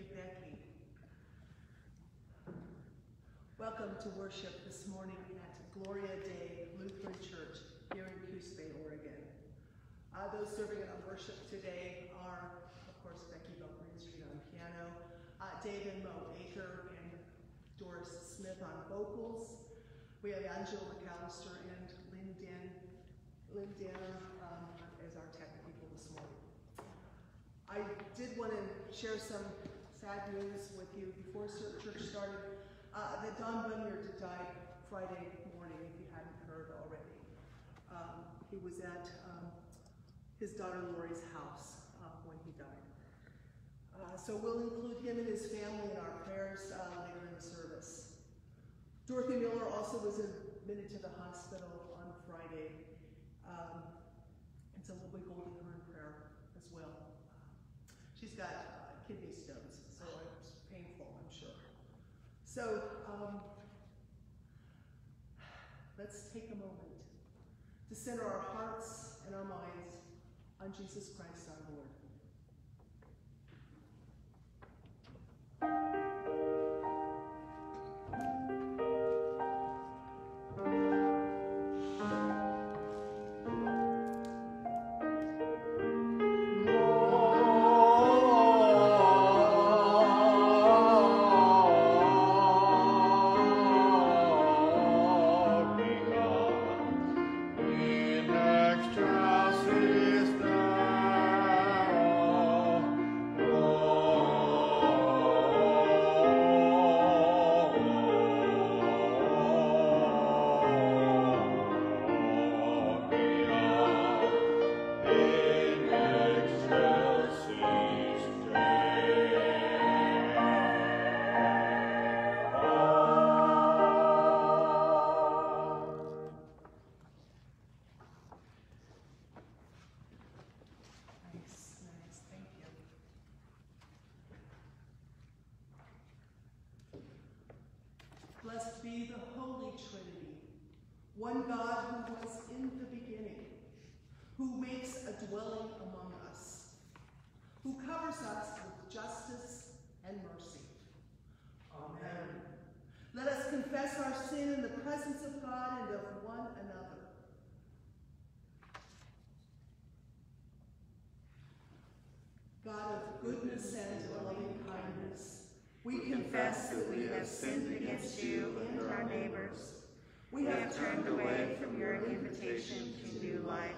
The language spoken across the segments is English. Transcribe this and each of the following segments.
you, Becky. Welcome to worship this morning at Gloria Dei Lutheran Church here in Coos Bay, Oregon. Uh, those serving in our worship today are, of course, Becky Bell Greenstreet on piano, uh, David Mo Aker and Doris Smith on vocals. We have Angela McAllister and Lynn Dan, Lynn um, as our tech people this morning. I did want to share some sad news with you before church started. Uh, that Don Bunyard died Friday morning, if you hadn't heard already. Um, he was at um, his daughter Lori's house uh, when he died. Uh, so we'll include him and his family in our prayers uh, later in the service. Dorothy Miller also was admitted to the hospital on Friday. Um, and so we'll be holding her in prayer as well. She's got uh, kidney stones, so it's painful, I'm sure. So um, let's take a moment to center our hearts and our minds on Jesus Christ goodness and loving kindness, we confess that we have sinned against you and our neighbors. We have turned away from your invitation to new life.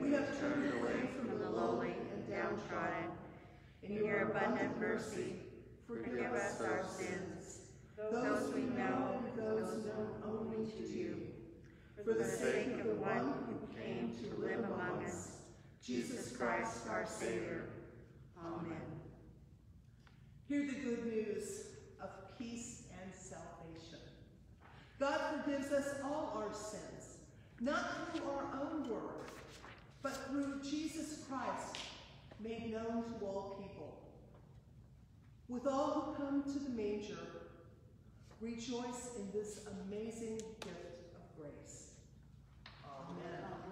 We have turned away from the lowly and downtrodden. In your abundant mercy, forgive us our sins, those we know and those known only to you. For the sake of the one who came to live among us, Jesus Christ our Savior. Amen. Hear the good news of peace and salvation. God forgives us all our sins, not through our own work, but through Jesus Christ, made known to all people. With all who come to the manger, rejoice in this amazing gift of grace. Amen. God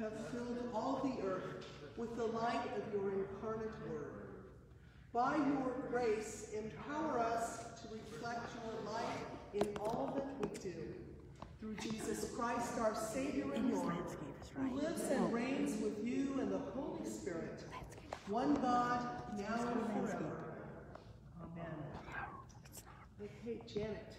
have filled all the earth with the light of your incarnate word. By your grace, empower us to reflect your light in all that we do. Through Jesus Christ, our Savior and Lord, who lives and reigns with you and the Holy Spirit, one God, now and forever. Amen. Hey, Janet.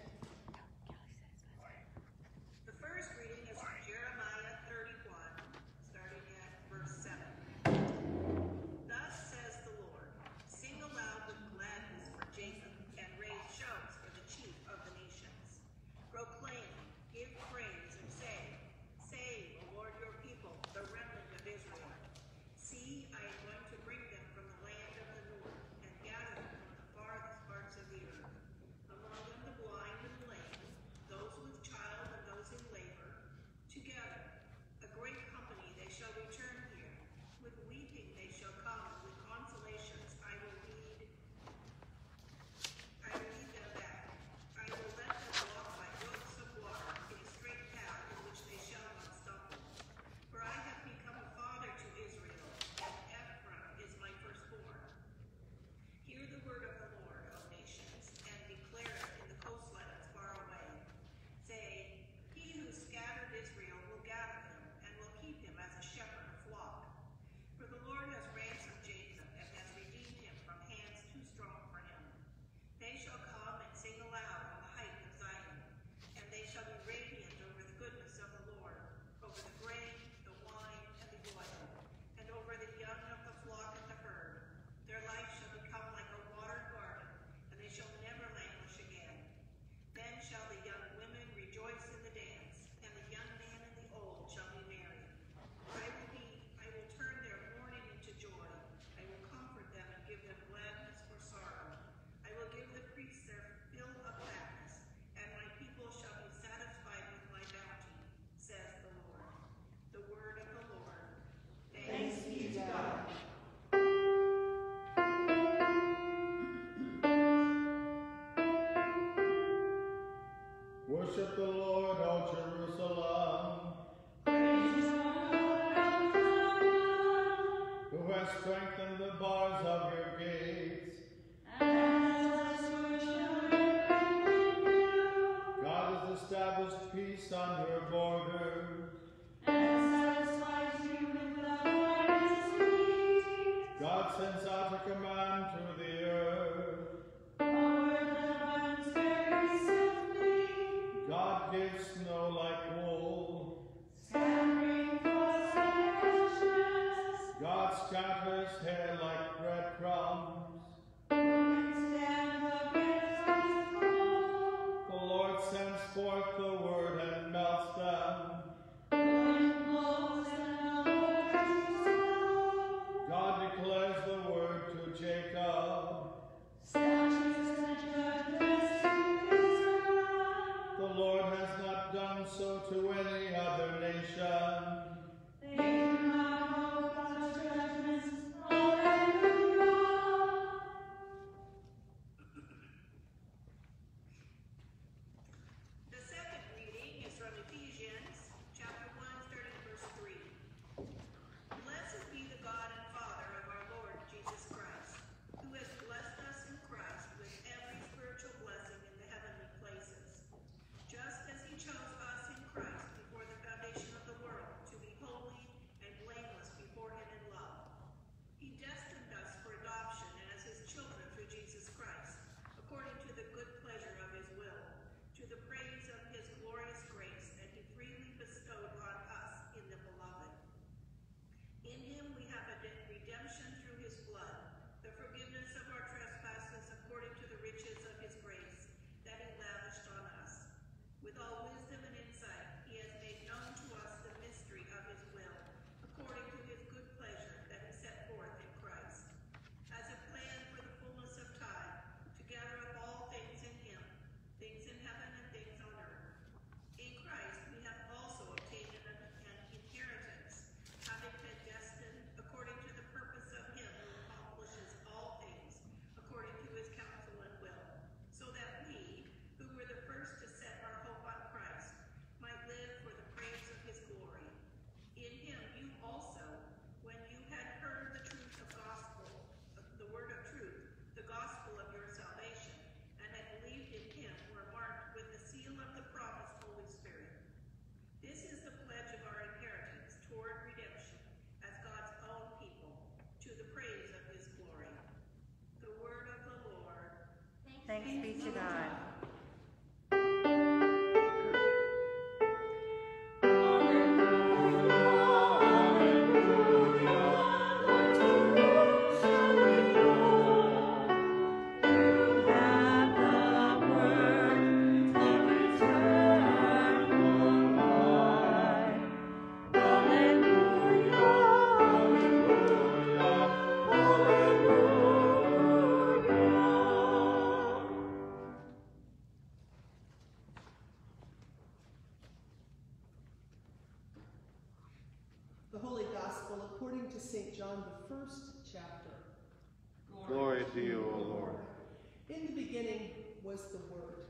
Was the Word,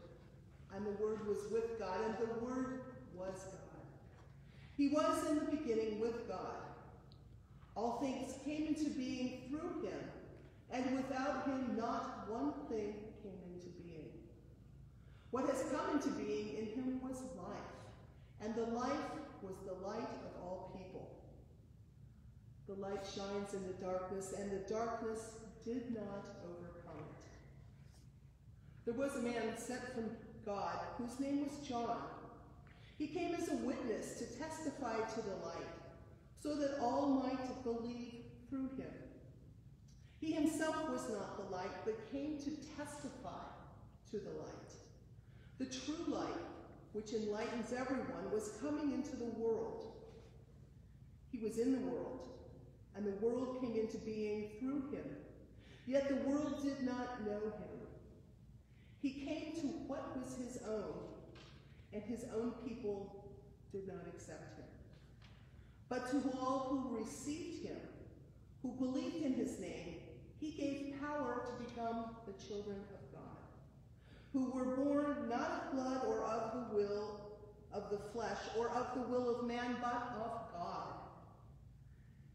and the Word was with God, and the Word was God. He was in the beginning with God. All things came into being through him, and without him not one thing came into being. What has come into being in him was life, and the life was the light of all people. The light shines in the darkness, and the darkness did not overcome. There was a man sent from God whose name was John. He came as a witness to testify to the light, so that all might believe through him. He himself was not the light, but came to testify to the light. The true light, which enlightens everyone, was coming into the world. He was in the world, and the world came into being through him. Yet the world did not know him. He came to what was his own, and his own people did not accept him. But to all who received him, who believed in his name, he gave power to become the children of God, who were born not of blood or of the will of the flesh or of the will of man, but of God.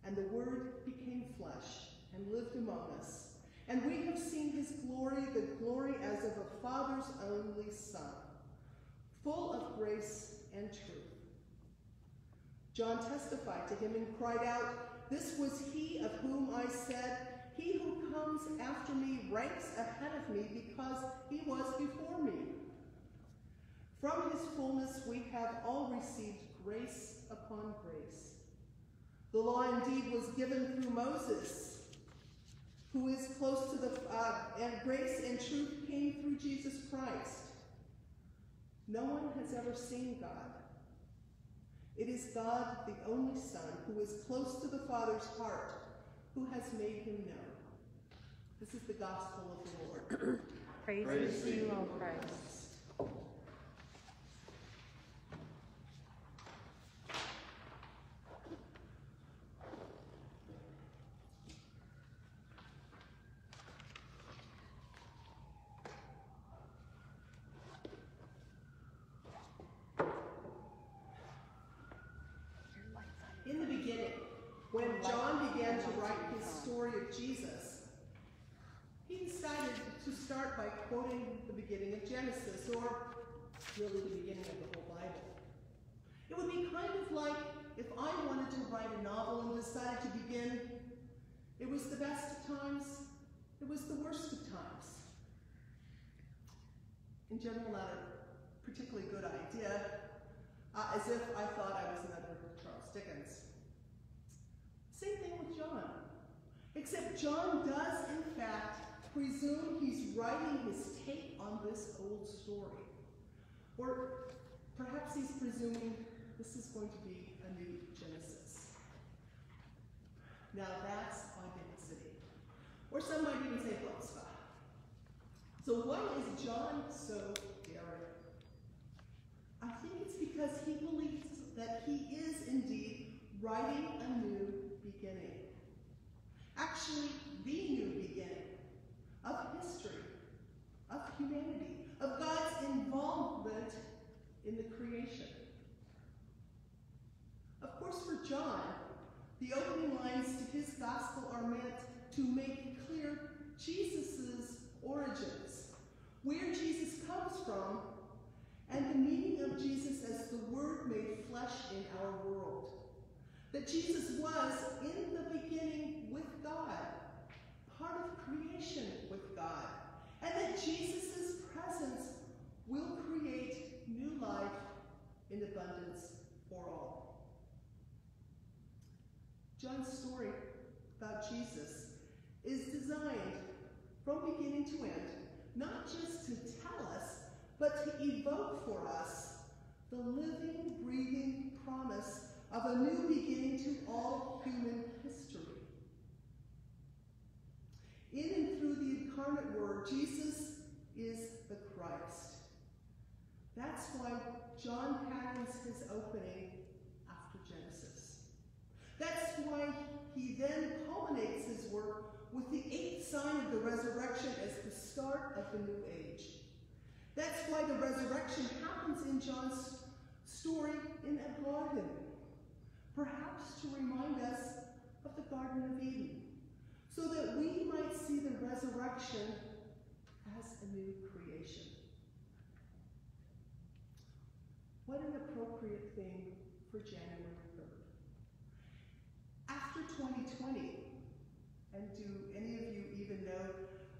And the Word became flesh and lived among us. And we have seen his glory, the glory as of a Father's only Son, full of grace and truth. John testified to him and cried out, This was he of whom I said, He who comes after me ranks ahead of me because he was before me. From his fullness we have all received grace upon grace. The law indeed was given through Moses, who is close to the, uh, and grace and truth came through Jesus Christ. No one has ever seen God. It is God, the only Son, who is close to the Father's heart, who has made him known. This is the gospel of the Lord. Praise, Praise to you, O Christ. In the beginning, when John began to write his story of Jesus, he decided to start by quoting the beginning of Genesis, or really the beginning of the whole Bible. It would be kind of like if I wanted to write a novel and decided to begin, it was the best of times, it was the worst of times. In general, not a particularly good idea, uh, as if I thought I was another Charles Dickens. Same thing with John. Except John does, in fact, presume he's writing his take on this old story. Or perhaps he's presuming this is going to be a new Genesis. Now that's audacity. Or some might even say chutzpah. So why is John so daring? I think it's because he believes that he is indeed writing a new beginning. Actually, the new beginning of history, of humanity, of God's involvement in the creation. Of course, for John, the opening lines to his gospel are meant to make clear Jesus' origins, where Jesus comes from, and the meaning of Jesus as the Word made flesh in our world. That Jesus was in the beginning with God, part of creation with God, and that Jesus' presence will create new life in abundance for all. John's story about Jesus is designed from beginning to end, not just to tell us, but to evoke for us the living, breathing promise of a new beginning to all human history. In and through the incarnate Word, Jesus is the Christ. That's why John patterns his opening after Genesis. That's why he then culminates his work with the eighth sign of the resurrection as the start of the new age. That's why the resurrection happens in John's story in a garden, perhaps to remind us of the Garden of Eden, so that we might see the resurrection as a new creation. What an appropriate thing for January 3rd. After 2020, and do any of you even know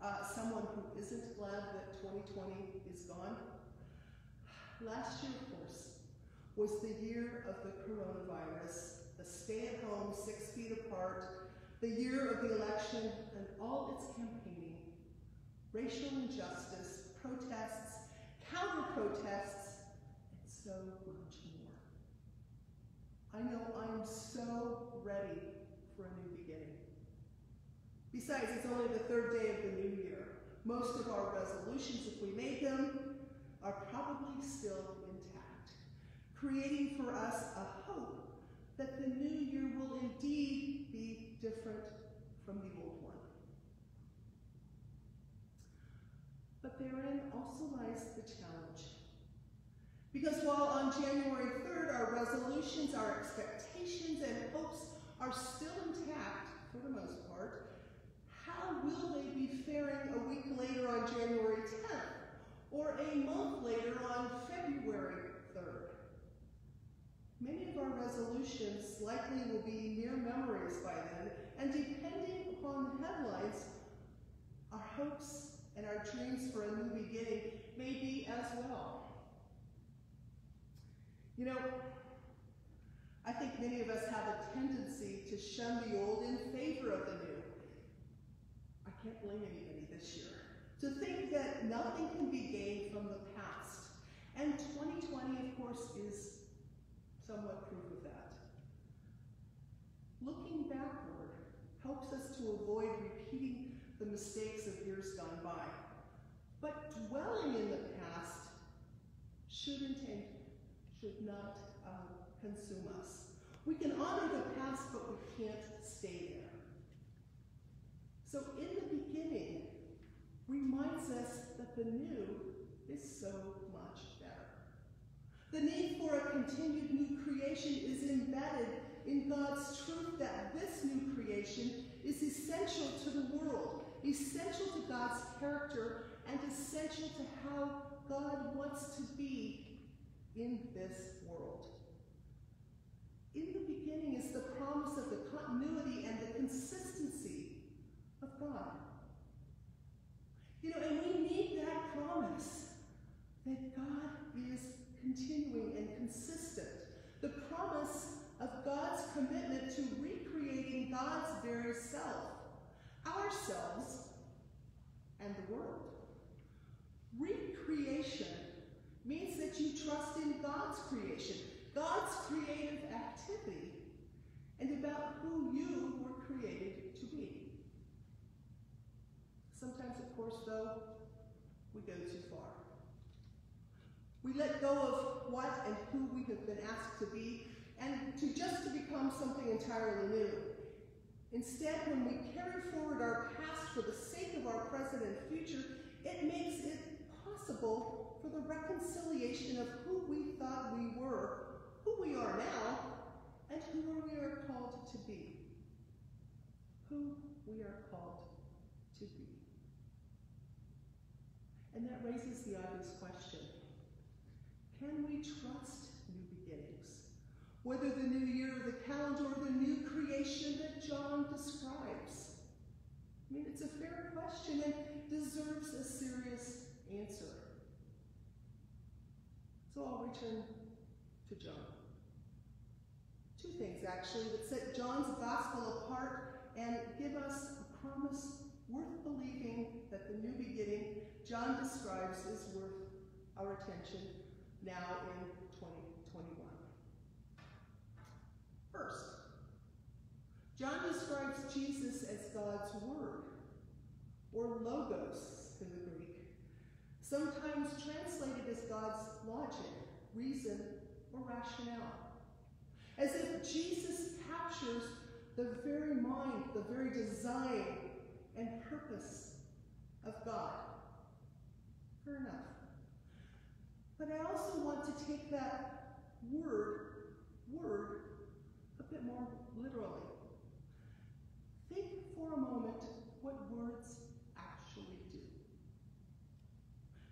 uh, someone who isn't glad that 2020 is gone? Last year, of course, was the year of the coronavirus, the stay at home, six feet apart, the year of the election and all its campaigning, racial injustice, protests, counter protests, and so much more. I know I'm so ready for a new beginning. Besides, it's only the third day of the new year. Most of our resolutions, if we make them, are probably still intact, creating for us a hope that the new year will indeed be different from the old one. But therein also lies the challenge. Because while on January 3rd our resolutions, our expectations, and hopes are still intact for the most part, how will they be faring a week later on January 10th or a month later on February 3rd? Many of our resolutions likely will be mere memories by then, and depending upon the headlines, our hopes and our dreams for a new beginning may be as well. You know, I think many of us have a tendency to shun the old in favor of the new. I can't blame anybody this year. To think that nothing can be gained from the past. And 2020, of course, is somewhat proof of that. Looking backward helps us to avoid repeating the mistakes of years gone by. But dwelling in the past shouldn't and should not uh, consume us. We can honor the past, but we can't stay there. So in the beginning reminds us that the new is so much better. The need for a continued new creation is embedded in God's truth that this new creation is essential to the world, essential to God's character, and essential to how God wants to be in this world. In the beginning is the promise of the continuity and the consistency of God. You know, and we need that promise that God is continuing and consistent. The promise of God's commitment to recreating God's very self, ourselves, and the world. Recreation means that you trust in God's creation, God's creative activity, and about who you were created to be. Sometimes, of course, though, we go too far. We let go of what and who we have been asked to be and to just to become something entirely new. Instead, when we carry forward our past for the sake of our present and future, it makes it possible for the reconciliation of who we thought we were, who we are now, and who we are called to be. Who we are called to be. And that raises the obvious question. Can we trust new beginnings? Whether the new year the calendar or the new creation that John describes? I mean, it's a fair question and deserves a serious answer. So I'll return to John. Two things actually that set John's gospel apart and give us a promise worth believing that the new beginning John describes is worth our attention now in 2021. First, John describes Jesus as God's Word, or Logos in the Greek, sometimes translated as God's logic, reason, or rationale. As if Jesus captures the very mind, the very design, and purpose of God. Fair enough. But I also want to take that word, word, a bit more literally. Think for a moment what words actually do.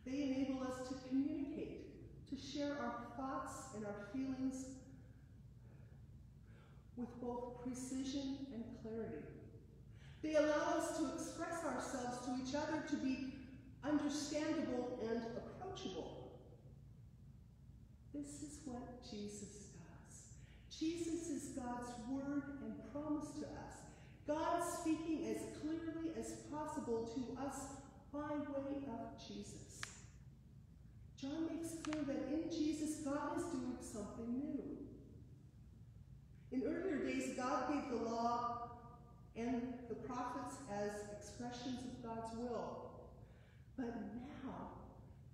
They enable us to communicate, to share our thoughts and our feelings with both precision and clarity. They allow us to express ourselves to each other to be understandable and approachable. This is what Jesus does. Jesus is God's word and promise to us. God speaking as clearly as possible to us by way of Jesus. John makes clear that in Jesus, God is doing something new. In earlier days, God gave the law and the prophets as expressions of God's will. But now,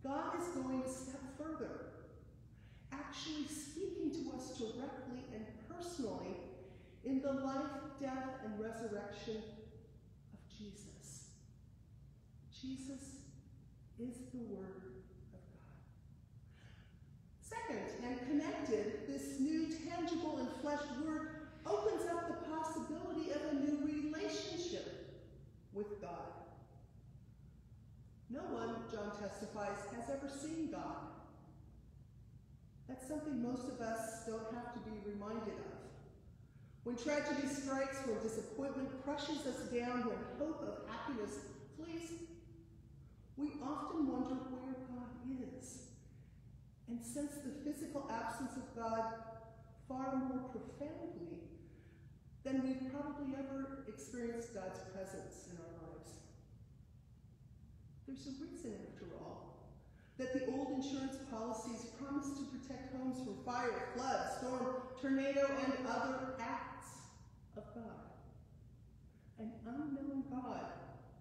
God is going a step further, actually speaking to us directly and personally in the life, death, and resurrection of Jesus. Jesus is the Word of God. Second, and connected, this new tangible and fleshed Word opens up the possibility of a new relationship with God. No one, John testifies, has ever seen God. That's something most of us don't have to be reminded of. When tragedy strikes, when disappointment crushes us down, when hope of happiness flees, we often wonder where God is and sense the physical absence of God far more profoundly than we've probably ever experienced God's presence in our lives. There's a reason, after all, that the old insurance policies promise to protect homes from fire, flood, storm, tornado, and other acts of God. An unknown God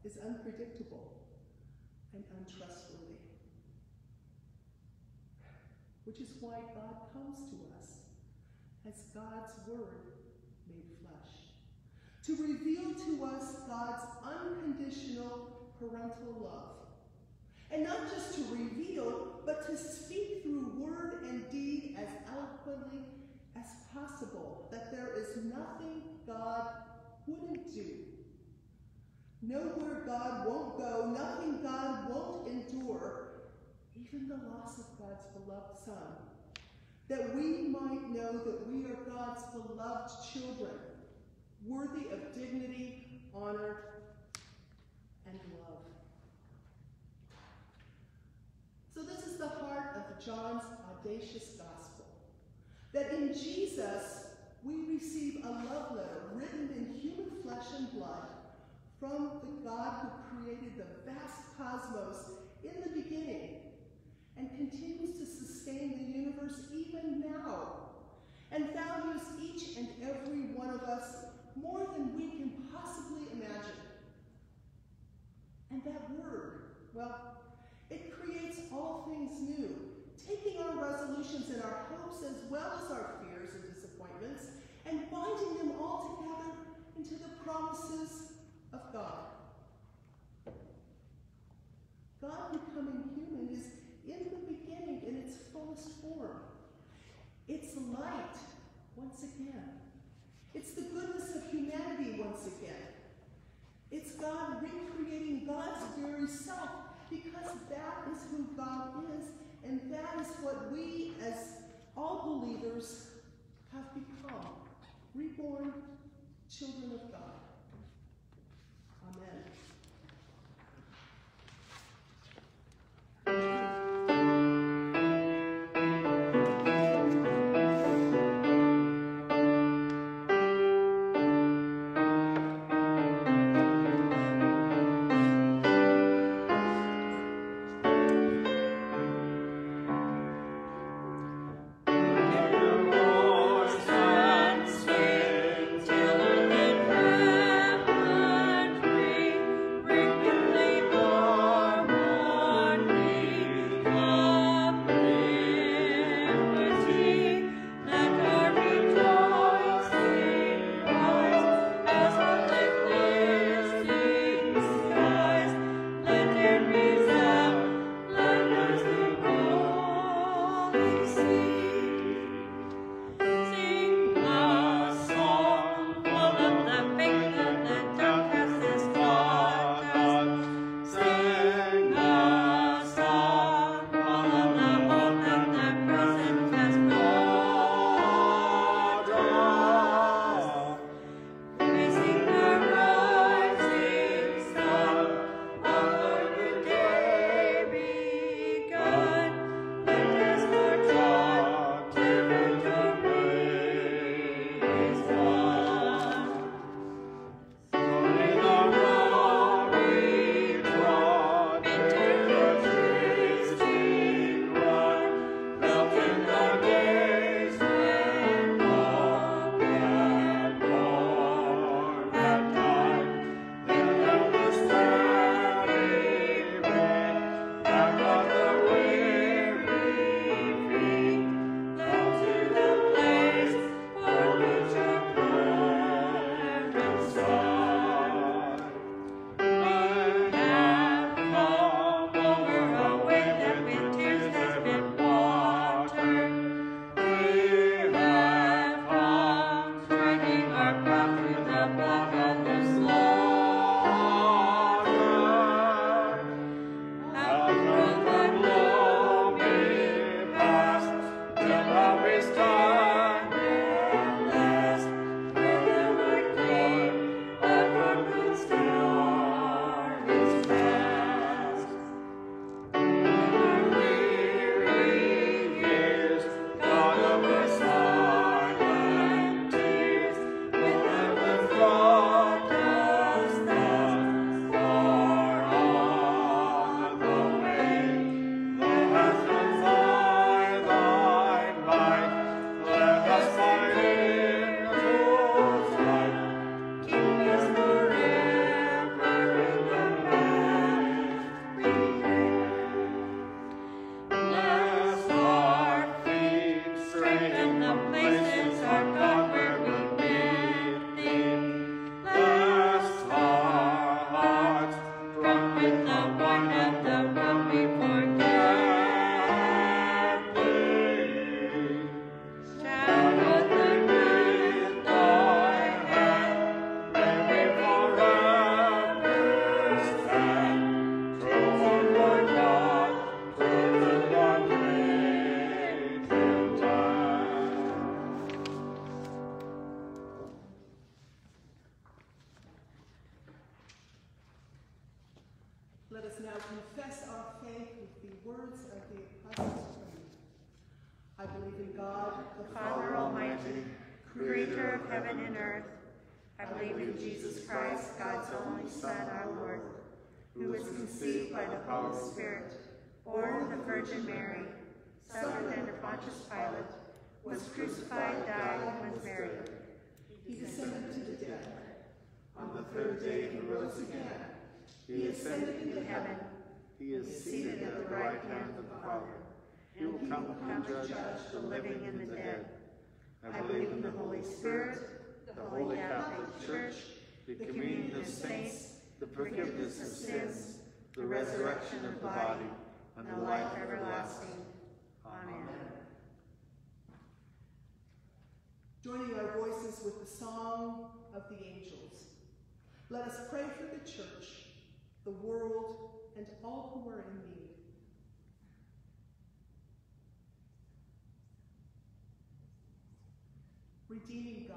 is unpredictable and untrustworthy. Which is why God comes to us as God's Word made flesh. To reveal to us God's unconditional parental love. And not just to reveal, but to speak through word and deed as eloquently as possible. That there is nothing God wouldn't do. Nowhere God won't go, nothing God won't endure, even the loss of God's beloved Son, that we might know that we are God's beloved children, worthy of dignity, honor, and love. So this is the heart of John's audacious gospel, that in Jesus we receive a love letter written in human flesh and blood from the God who created the vast cosmos in the beginning and continues to sustain the universe even now and values each and every one of us more than we can possibly imagine. And that word, well, it creates all things new, taking our resolutions and our hopes as well as our fears and disappointments and binding them all together into the promises of God. God becoming human is in the beginning in its fullest form. It's light once again. It's the goodness of humanity once again. It's God recreating God's very self because that is who God is and that is what we as all believers have become. Reborn children of God. Resurrection of the body, and the life everlasting. Amen. Joining our voices with the song of the angels, let us pray for the church, the world, and all who are in need. Redeeming God,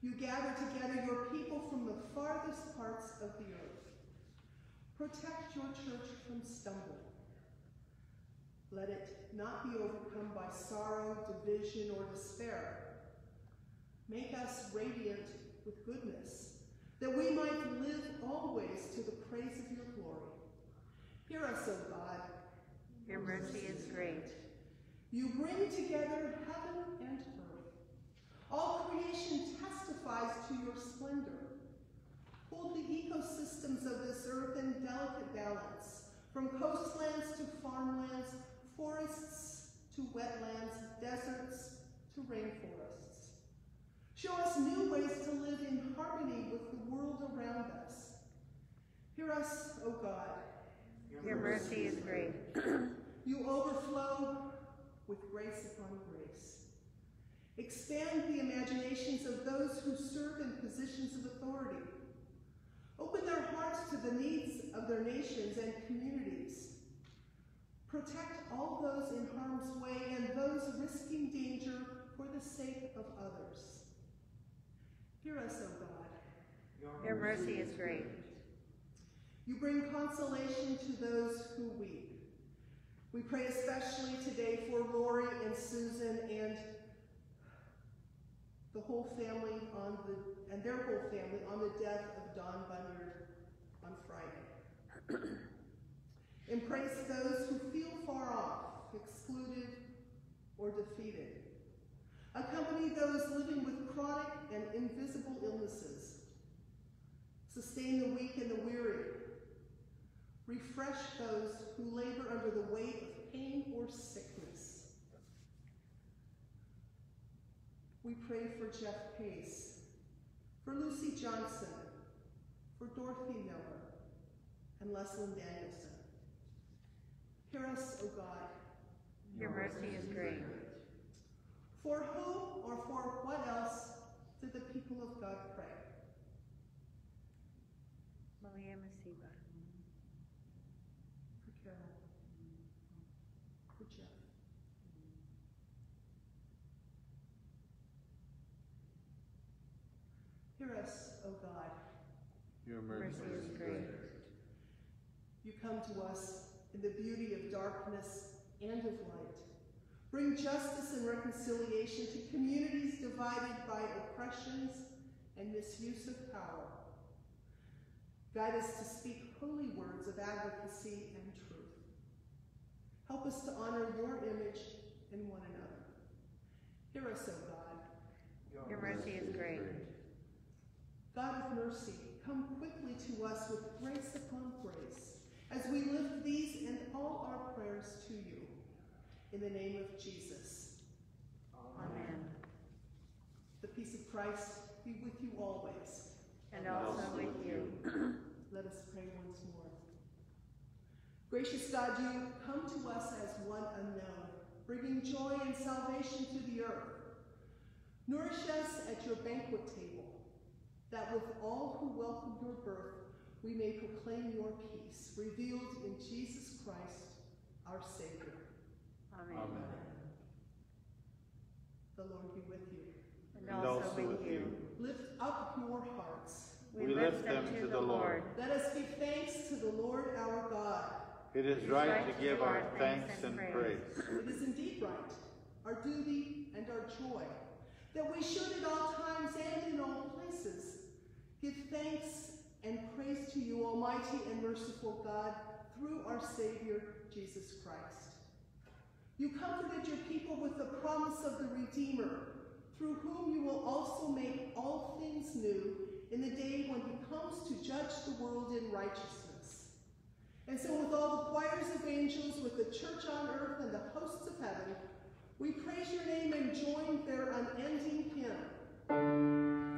you gather together your people from the farthest parts of the earth. Protect your church from stumbling. Let it not be overcome by sorrow, division, or despair. Make us radiant with goodness, that we might live always to the praise of your glory. Hear us, O God. Your mercy is great. You bring together heaven and earth. All creation testifies to your splendor. Hold the ecosystems of this earth in delicate balance, from coastlands to farmlands, forests to wetlands, deserts to rainforests. Show us new ways to live in harmony with the world around us. Hear us, O God. Your mercy is great. You overflow with grace upon grace. Expand the imaginations of those who serve in positions of authority. Open their hearts to the needs of their nations and communities. Protect all those in harm's way and those risking danger for the sake of others. Hear us, O God. Your mercy is great. You bring consolation to those who weep. We pray especially today for Lori and Susan and the whole family on the and their whole family on the death of Don Bunyard on Friday. Embrace those who feel far off, excluded, or defeated. Accompany those living with chronic and invisible illnesses. Sustain the weak and the weary. Refresh those who labor under the weight of pain or sickness. We pray for Jeff Pace, for Lucy Johnson, for Dorothy Miller, and Leslyn Danielson. Hear us, O God. Your mercy is great. For whom or for what else did the people of God pray? Maria Masiba. For Carol. For Jeff. Hear us, O God. Your Mercy is great. You come to us in the beauty of darkness and of light. Bring justice and reconciliation to communities divided by oppressions and misuse of power. Guide us to speak holy words of advocacy and truth. Help us to honor your image in one another. Hear us, O God. Your mercy is great. God of mercy, come quickly to us with grace upon grace as we lift these and all our prayers to you. In the name of Jesus. Amen. The peace of Christ be with you always. And also with you. Let us pray once more. Gracious God, you come to us as one unknown, bringing joy and salvation to the earth. Nourish us at your banquet table, that with all who welcome your birth, we may proclaim your peace, revealed in Jesus Christ, our Savior. Amen. Amen. The Lord be with you. And also with you. Lift up your hearts. We lift them to the Lord. Let us give thanks to the Lord our God. It is right to give our thanks and praise. It is indeed right, our duty, and our joy, that we should at all times and in all places give thanks and praise to you, Almighty and merciful God, through our Savior, Jesus Christ. You comforted your people with the promise of the Redeemer, through whom you will also make all things new in the day when he comes to judge the world in righteousness. And so with all the choirs of angels, with the church on earth and the hosts of heaven, we praise your name and join their unending hymn.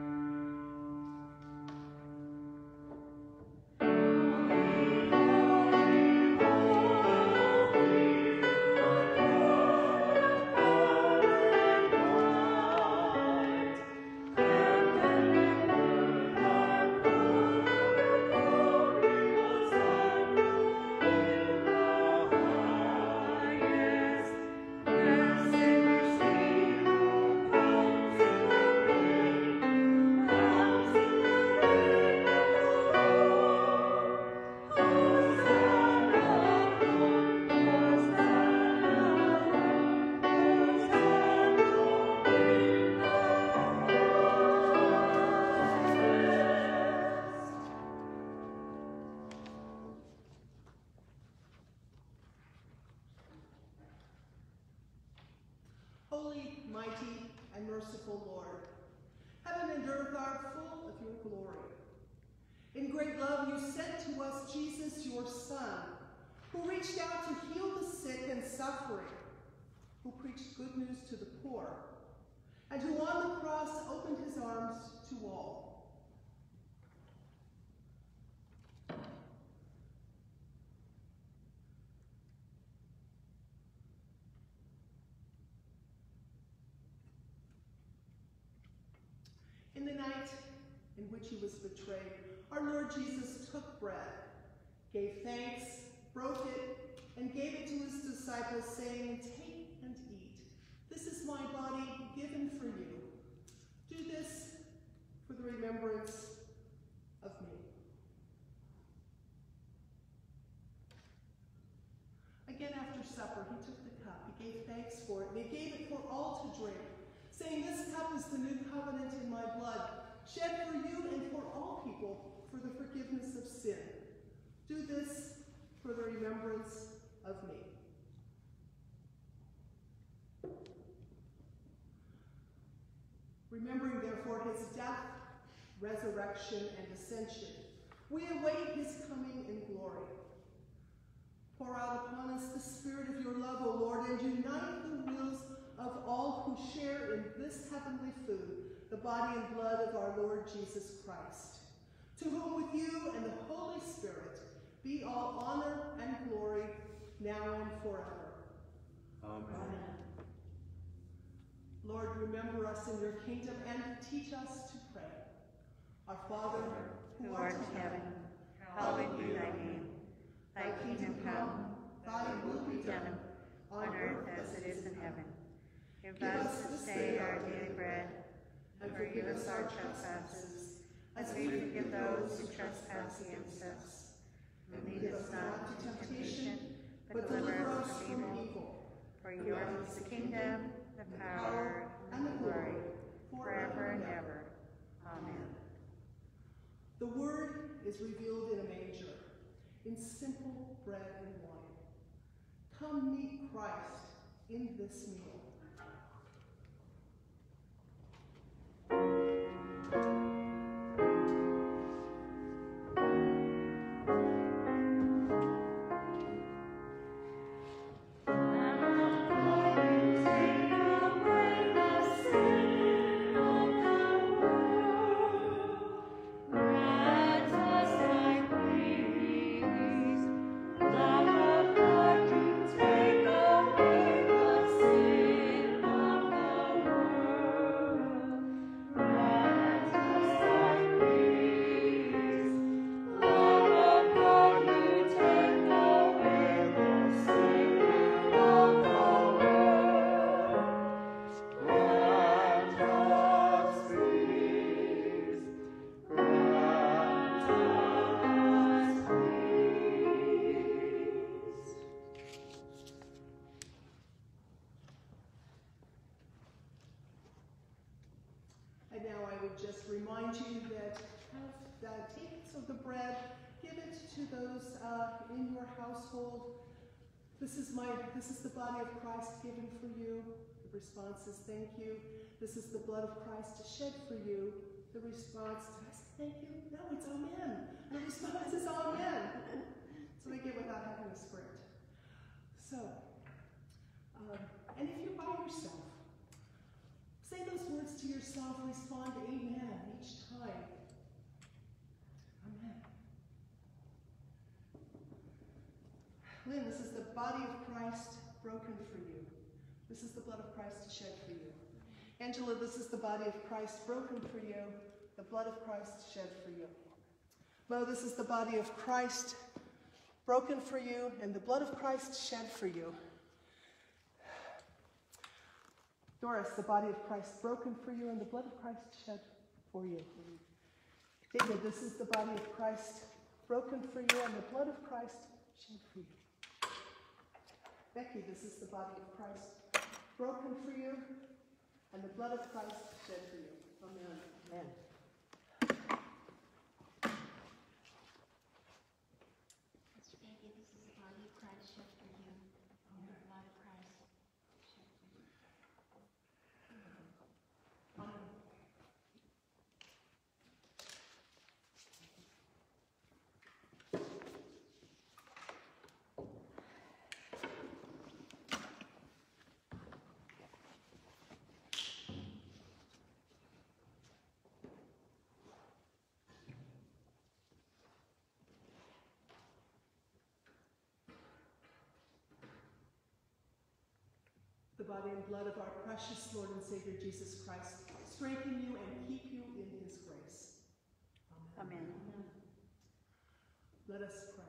Mighty, and merciful Lord, heaven and earth are full of your glory. In great love you sent to us Jesus, your Son, who reached out to heal the sick and suffering, who preached good news to the poor, and who on the cross opened his arms to all. In the night in which he was betrayed, our Lord Jesus took bread, gave thanks, broke it, and gave it to his disciples, saying, Take and eat. This is my body given for you. Do this for the remembrance of me. Again after supper, he took the cup. He gave thanks for it, and he gave it for all to drink, saying, This cup is the new covenant in my blood, shed for you and for all people for the forgiveness of sin. Do this for the remembrance of me. Remembering, therefore, his death, resurrection, and ascension, we await his coming in glory. Pour out upon us the spirit of your love, O Lord, and unite the wills of all who share in this heavenly food, the body and blood of our Lord Jesus Christ. To whom with you and the Holy Spirit be all honor and glory now and forever. Amen. Lord, remember us in your kingdom and teach us to pray. Our Father, who art in heaven, hallowed be thy name. Thy kingdom come, thy will be done, on earth as it is in heaven. Give us this day our daily bread, and forgive us our trespasses, as we forgive those who trespass against us. And lead us not into temptation, but deliver us from evil. For yours is the kingdom, the power, and the glory, forever and ever. Amen. The Word is revealed in a manger, in simple bread and wine. Come meet Christ in this meal. thank you the bread, give it to those uh, in your household. This is my this is the body of Christ given for you. The response is thank you. This is the blood of Christ to shed for you. The response is thank you. No, it's amen. The response is amen. so they get without having a script. So, um, and if you're by yourself, say those words to yourself, respond amen each time. Lynn, this is the body of Christ broken for you. This is the blood of Christ shed for you. Angela, this is the body of Christ broken for you, the blood of Christ shed for you. Mo, this is the body of Christ broken for you, and the blood of Christ shed for you. Doris, the body of Christ broken for you, and the blood of Christ shed for you. David, this is the body of Christ broken for you, and the blood of Christ shed for you. Becky, this is the body of Christ broken for you, and the blood of Christ shed for you. Amen. Amen. Mr. Peggy, this is the body of Christ shed for you. The blood of Christ shed for you. The body and blood of our precious Lord and Savior Jesus Christ strengthen you and keep you in his grace. Amen. amen. Let us pray.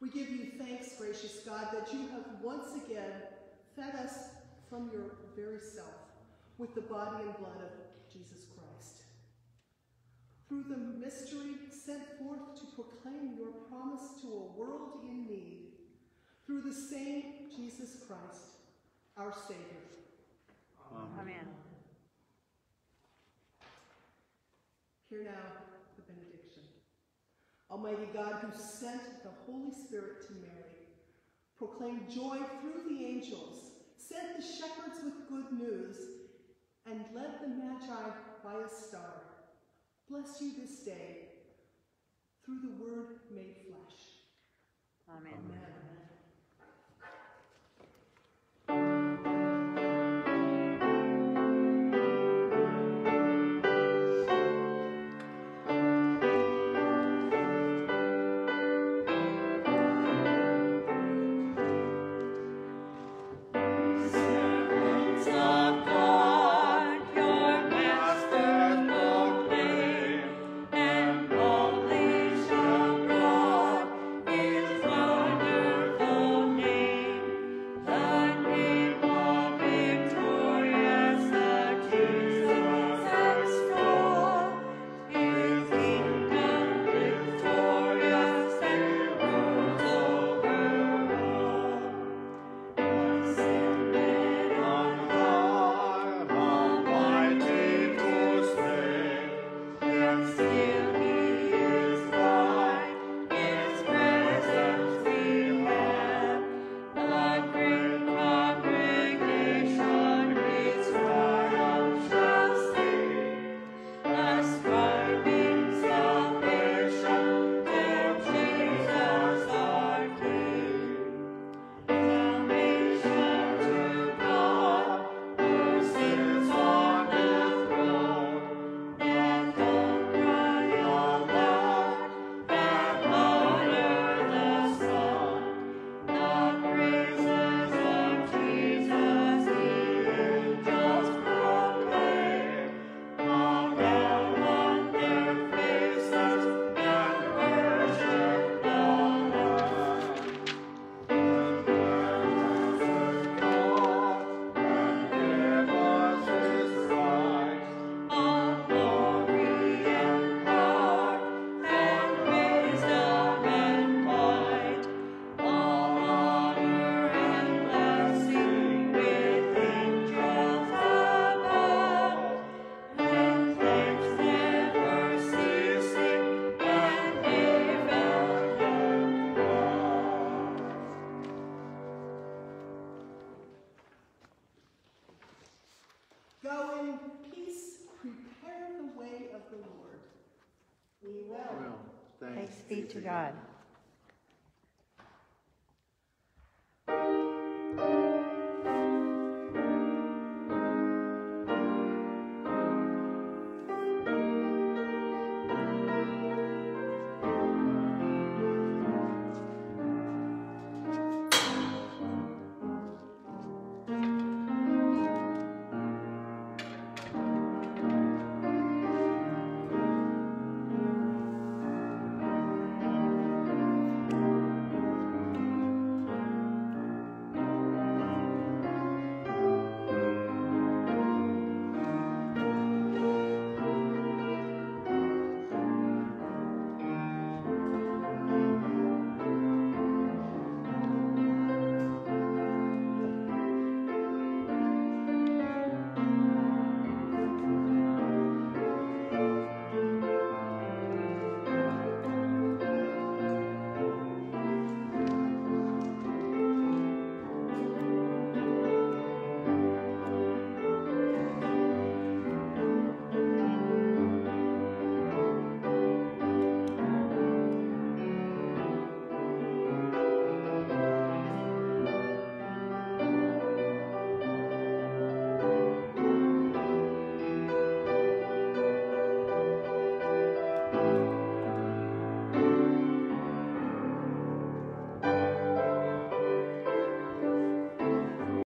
We give you thanks, gracious God, that you have once again fed us from your very self with the body and blood of Jesus Christ. Through the mystery sent forth to proclaim your promise to a world in need, through the same Jesus Christ, our Savior. Amen. Hear now the benediction. Almighty God, who sent the Holy Spirit to Mary, proclaimed joy through the angels, sent the shepherds with good news, and led the Magi by a star. Bless you this day through the Word made flesh. Amen. Amen. Thanks be to God.